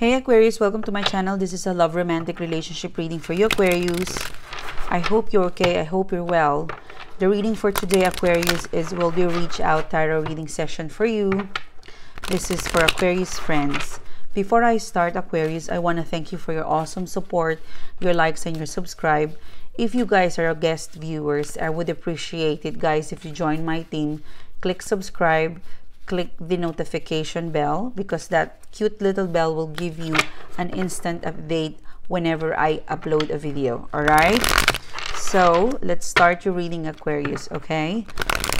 Hey Aquarius, welcome to my channel. This is a love romantic relationship reading for you Aquarius. I hope you're okay. I hope you're well. The reading for today Aquarius is will be reach out tarot reading session for you. This is for Aquarius friends. Before I start Aquarius, I want to thank you for your awesome support, your likes and your subscribe. If you guys are guest viewers, I would appreciate it guys if you join my team. Click subscribe, click the notification bell because that cute little bell will give you an instant update whenever I upload a video. Alright? So, let's start your reading Aquarius, okay?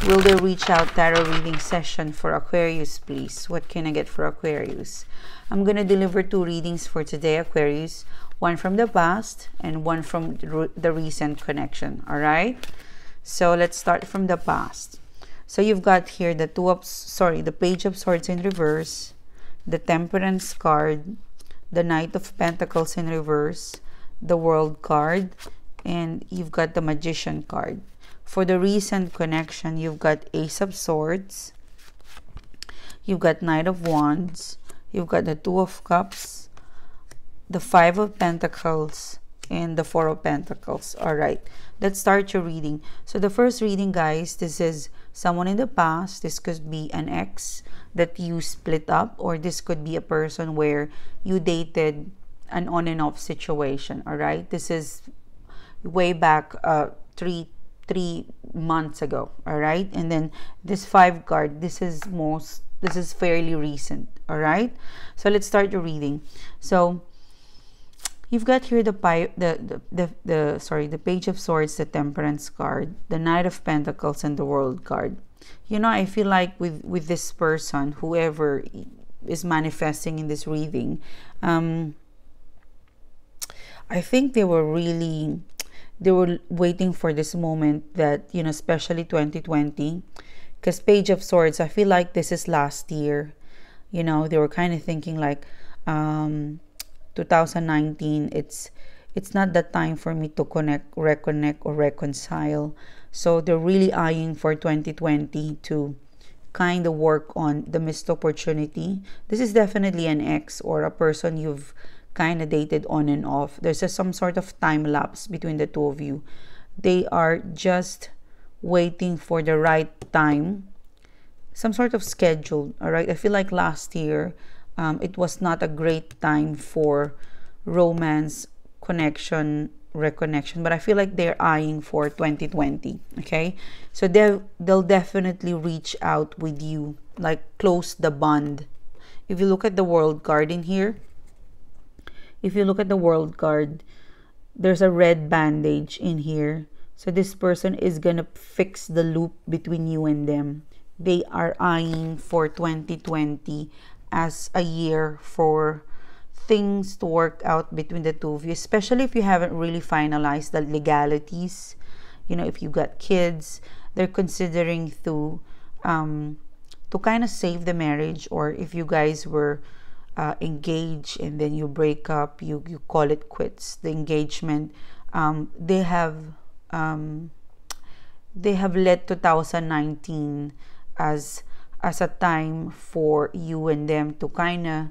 Will there reach out tarot reading session for Aquarius, please? What can I get for Aquarius? I'm going to deliver two readings for today, Aquarius. One from the past and one from the recent connection, alright? So, let's start from the past. So you've got here the two of, sorry, the page of swords in reverse, the temperance card, the knight of pentacles in reverse, the world card, and you've got the magician card. For the recent connection, you've got ace of swords, you've got knight of wands, you've got the two of cups, the five of pentacles, and the four of pentacles. All right, let's start your reading. So the first reading, guys, this is someone in the past. This could be an ex that you split up, or this could be a person where you dated an on and off situation. All right, this is way back uh, three three months ago. All right, and then this five card. This is most. This is fairly recent. All right, so let's start your reading. So You've got here the, the, the, the, the, sorry, the Page of Swords, the Temperance card, the Knight of Pentacles, and the World card. You know, I feel like with, with this person, whoever is manifesting in this reading, um, I think they were really, they were waiting for this moment that, you know, especially 2020, because Page of Swords, I feel like this is last year. You know, they were kind of thinking like, um, 2019 it's it's not the time for me to connect reconnect or reconcile. So they're really eyeing for 2020 to kind of work on the missed opportunity. This is definitely an ex or a person you've kind of dated on and off. There's a, some sort of time lapse between the two of you. They are just waiting for the right time some sort of schedule all right i feel like last year um, it was not a great time for romance connection reconnection but i feel like they're eyeing for 2020 okay? So they'll they'll definitely reach out with you like close the bond. If you look at the world card in here if you look at the world card there's a red bandage in here. So this person is gonna fix the loop between you and them. They are eyeing for 2020 as a year for things to work out between the two of you, especially if you haven't really finalized the legalities. You know, if you got kids, they're considering to um, to kind of save the marriage, or if you guys were uh, engaged and then you break up, you you call it quits. The engagement, um, they have um, they have led 2019 as as a time for you and them to kind of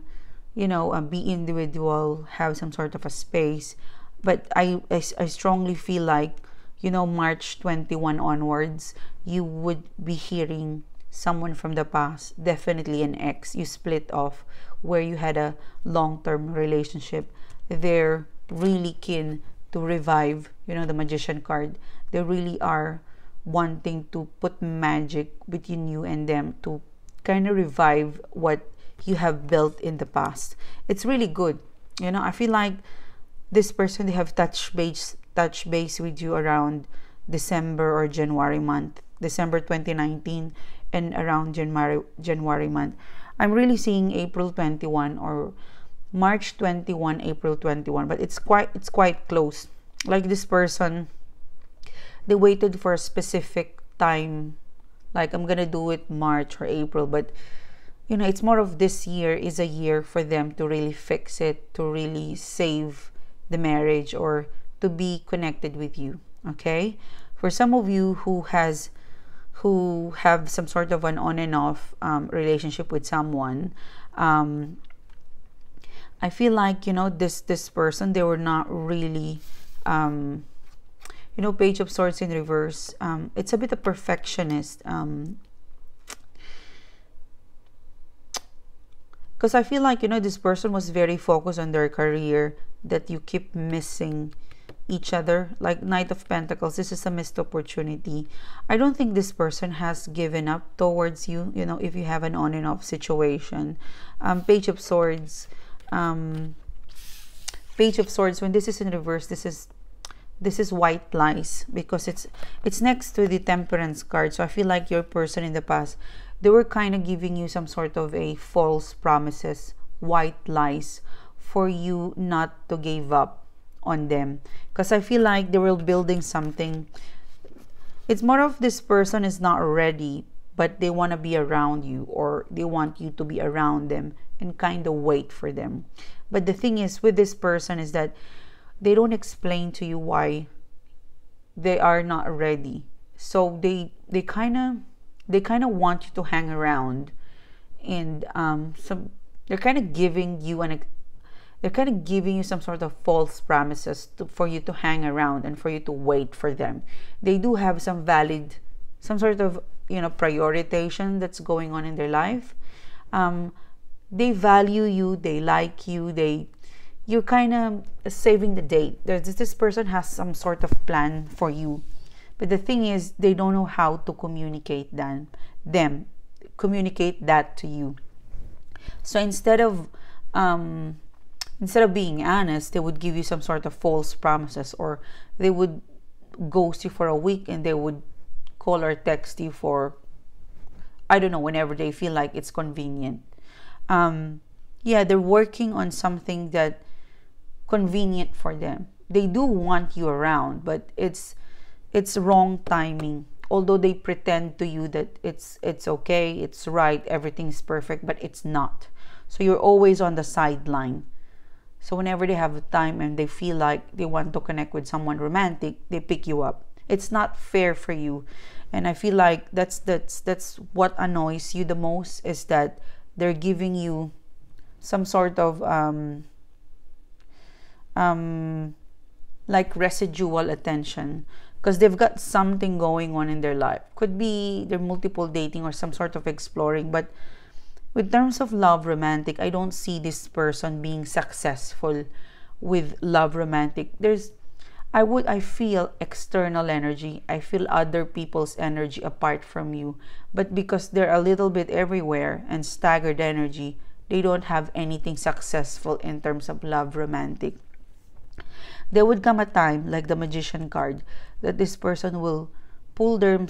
you know uh, be individual have some sort of a space. But I, I, I strongly feel like you know march 21 onwards you would be hearing someone from the past definitely an ex you split off where you had a long-term relationship. They're really keen to revive you know the magician card. They really are wanting to put magic between you and them to kind of revive what you have built in the past. It's really good. You know, I feel like this person they have touch base touch base with you around December or January month. December 2019 and around January January month. I'm really seeing April 21 or March 21, April 21, but it's quite it's quite close. Like this person they waited for a specific time. Like i'm gonna do it march or april but you know it's more of this year is a year for them to really fix it to really save the marriage or to be connected with you okay? For some of you who has who have some sort of an on and off um, relationship with someone um, I feel like you know this this person they were not really um, you know page of swords in reverse um, it's a bit of perfectionist um, because I feel like you know this person was very focused on their career that you keep missing each other. Like knight of pentacles this is a missed opportunity. I don't think this person has given up towards you you know if you have an on and off situation. Um, page of swords um, page of swords when this is in reverse this is this is white lies because it's it's next to the temperance card. So i feel like your person in the past they were kind of giving you some sort of a false promises white lies for you not to give up on them. Because i feel like they were building something. It's more of this person is not ready but they want to be around you or they want you to be around them and kind of wait for them. But the thing is with this person is that they don't explain to you why they are not ready. So they they kind of they kind of want you to hang around and um some they're kind of giving you an they're kind of giving you some sort of false promises to, for you to hang around and for you to wait for them. They do have some valid, some sort of you know prioritization that's going on in their life. Um, they value you they like you they you're kind of saving the date. There's this person has some sort of plan for you. But the thing is they don't know how to communicate that them communicate that to you. So instead of um, instead of being honest they would give you some sort of false promises or they would ghost you for a week and they would call or text you for i don't know whenever they feel like it's convenient. Um, yeah, they're working on something that convenient for them. They do want you around, but it's it's wrong timing. Although they pretend to you that it's it's okay, it's right, everything's perfect, but it's not. So you're always on the sideline. So whenever they have a time and they feel like they want to connect with someone romantic, they pick you up. It's not fair for you. And I feel like that's that's that's what annoys you the most is that they're giving you some sort of um, um, like residual attention because they've got something going on in their life. Could be they're multiple dating or some sort of exploring, but with terms of love romantic, I don't see this person being successful with love romantic. There's I would I feel external energy. I feel other people's energy apart from you. But because they're a little bit everywhere and staggered energy, they don't have anything successful in terms of love romantic. There would come a time, like the magician card, that this person will pull them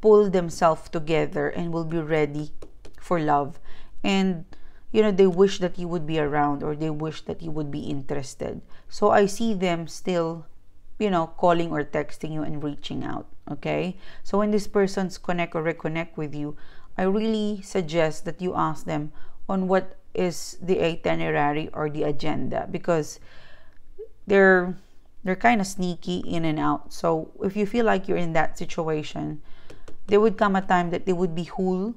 pull themselves together and will be ready for love. And you know, they wish that you would be around or they wish that you would be interested. So I see them still you know, calling or texting you and reaching out. Okay. So when these persons connect or reconnect with you, I really suggest that you ask them on what is the itinerary or the agenda because they're they're kind of sneaky in and out. So if you feel like you're in that situation, there would come a time that they would be whole.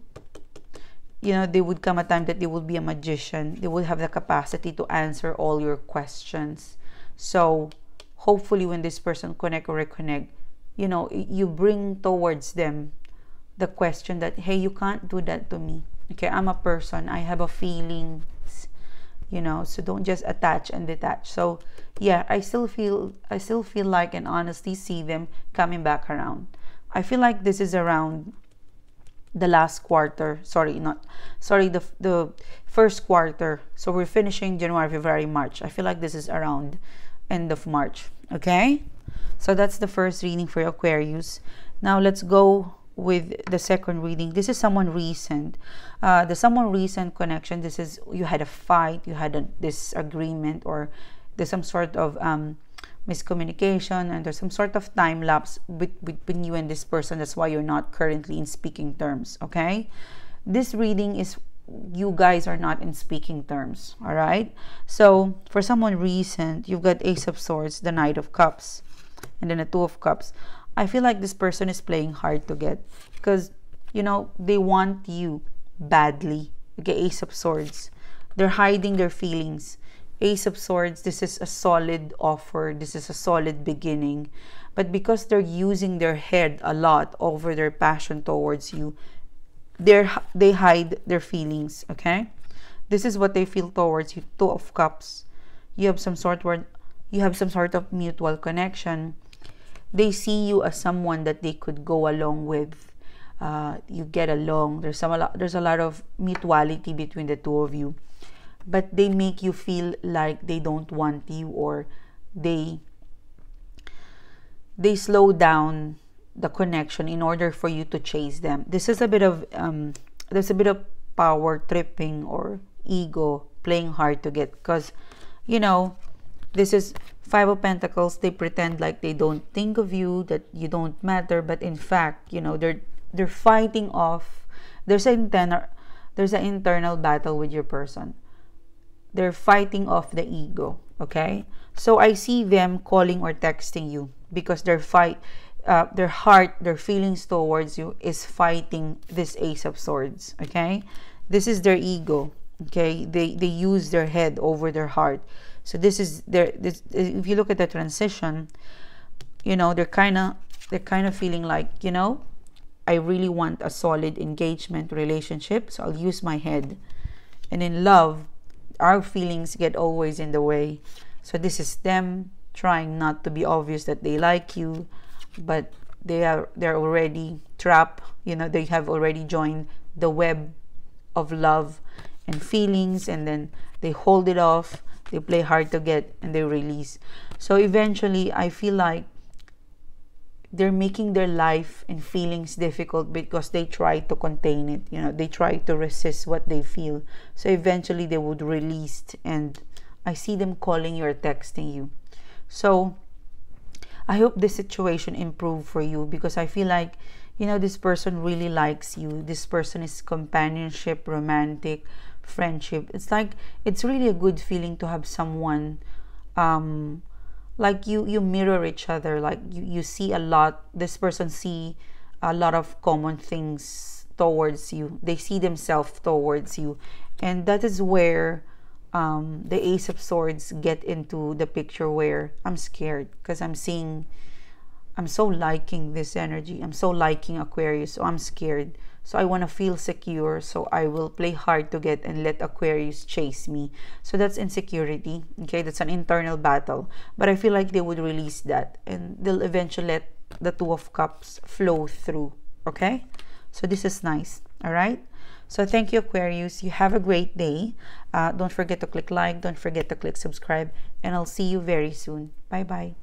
You know, there would come a time that they would be a magician. They would have the capacity to answer all your questions. So hopefully when this person connect or reconnect you know you bring towards them the question that hey you can't do that to me okay i'm a person i have a feelings you know so don't just attach and detach so yeah i still feel i still feel like and honestly see them coming back around. I feel like this is around the last quarter sorry not sorry the the first quarter. So we're finishing january february march. I feel like this is around end of march okay? So that's the first reading for aquarius. Now let's go with the second reading. This is someone recent. Uh, the someone recent connection this is you had a fight you had a disagreement or there's some sort of um, miscommunication and there's some sort of time lapse between you and this person. That's why you're not currently in speaking terms okay? This reading is you guys are not in speaking terms all right? So for someone recent you've got ace of swords the knight of cups and then a two of cups. I feel like this person is playing hard to get because you know they want you badly. Okay ace of swords. They're hiding their feelings Ace of Swords, this is a solid offer. This is a solid beginning. But because they're using their head a lot over their passion towards you, they they hide their feelings, okay? This is what they feel towards you. Two of Cups. You have some sort of, you have some sort of mutual connection. They see you as someone that they could go along with. Uh, you get along. There's some a lot, there's a lot of mutuality between the two of you, but they make you feel like they don't want you or they they slow down the connection in order for you to chase them. This is a bit of um, there's a bit of power tripping or ego playing hard to get because you know this is five of pentacles. They pretend like they don't think of you that you don't matter but in fact you know they're they're fighting off. There's an internal there's an internal battle with your person they're fighting off the ego okay? So i see them calling or texting you because their fight uh, their heart their feelings towards you is fighting this ace of swords okay? This is their ego okay? They they use their head over their heart. So this is their this if you look at the transition you know they're kind of they're kind of feeling like you know i really want a solid engagement relationship so i'll use my head. And in love our feelings get always in the way. So this is them trying not to be obvious that they like you but they are they're already trapped you know they have already joined the web of love and feelings and then they hold it off they play hard to get and they release. So eventually i feel like they're making their life and feelings difficult because they try to contain it you know they try to resist what they feel. So eventually they would release and i see them calling you or texting you. So i hope this situation improve for you because i feel like you know this person really likes you. This person is companionship romantic friendship. It's like it's really a good feeling to have someone um like you you mirror each other like you, you see a lot this person see a lot of common things towards you. They see themselves towards you. And that is where um, the ace of swords get into the picture where i'm scared because i'm seeing i'm so liking this energy. I'm so liking aquarius so i'm scared so I want to feel secure. So I will play hard to get and let Aquarius chase me. So that's insecurity. Okay, that's an internal battle. But I feel like they would release that and they'll eventually let the Two of Cups flow through. Okay, so this is nice. All right. So thank you, Aquarius. You have a great day. Uh, don't forget to click like. Don't forget to click subscribe. And I'll see you very soon. Bye bye.